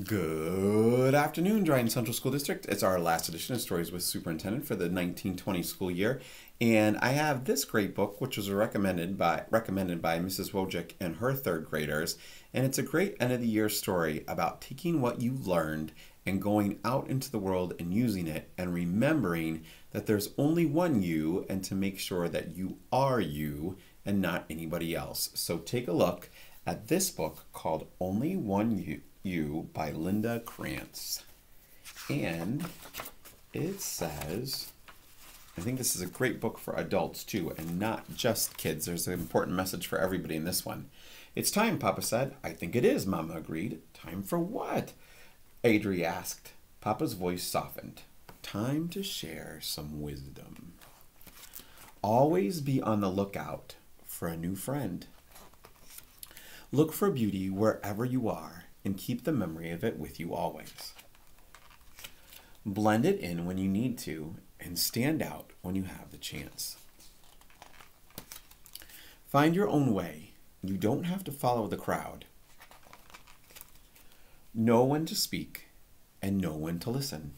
Good afternoon, Dryden Central School District. It's our last edition of Stories with Superintendent for the 1920 school year, and I have this great book, which was recommended by recommended by Mrs. Wojcik and her third graders, and it's a great end of the year story about taking what you learned and going out into the world and using it, and remembering that there's only one you, and to make sure that you are you and not anybody else. So take a look at this book called Only One You by Linda Kranz. And it says, I think this is a great book for adults too, and not just kids. There's an important message for everybody in this one. It's time, Papa said. I think it is, Mama agreed. Time for what? Adri asked. Papa's voice softened. Time to share some wisdom. Always be on the lookout for a new friend. Look for beauty wherever you are and keep the memory of it with you always. Blend it in when you need to and stand out when you have the chance. Find your own way. You don't have to follow the crowd. Know when to speak and know when to listen.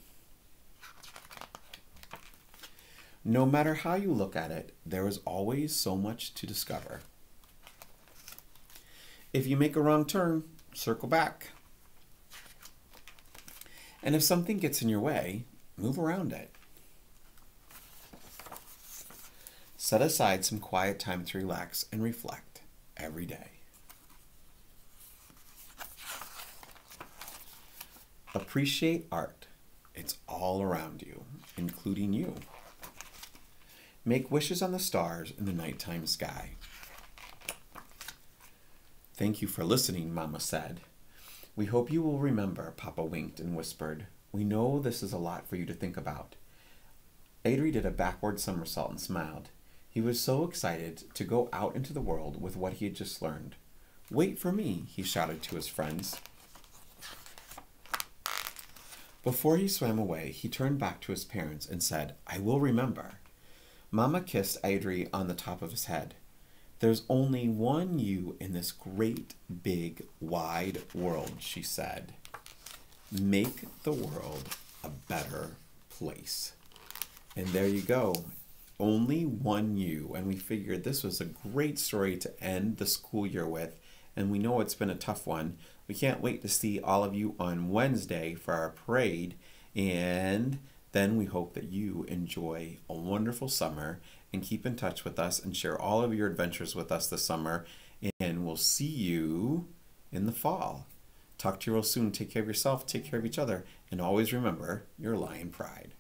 No matter how you look at it, there is always so much to discover. If you make a wrong turn, circle back. And if something gets in your way, move around it. Set aside some quiet time to relax and reflect every day. Appreciate art. It's all around you, including you. Make wishes on the stars in the nighttime sky. Thank you for listening, Mama said. We hope you will remember, Papa winked and whispered. We know this is a lot for you to think about. Adri did a backward somersault and smiled. He was so excited to go out into the world with what he had just learned. Wait for me, he shouted to his friends. Before he swam away, he turned back to his parents and said, I will remember. Mama kissed Adri on the top of his head. There's only one you in this great, big, wide world, she said. Make the world a better place. And there you go. Only one you. And we figured this was a great story to end the school year with. And we know it's been a tough one. We can't wait to see all of you on Wednesday for our parade. And then we hope that you enjoy a wonderful summer and keep in touch with us and share all of your adventures with us this summer. And we'll see you in the fall. Talk to you real soon. Take care of yourself, take care of each other, and always remember your lion pride.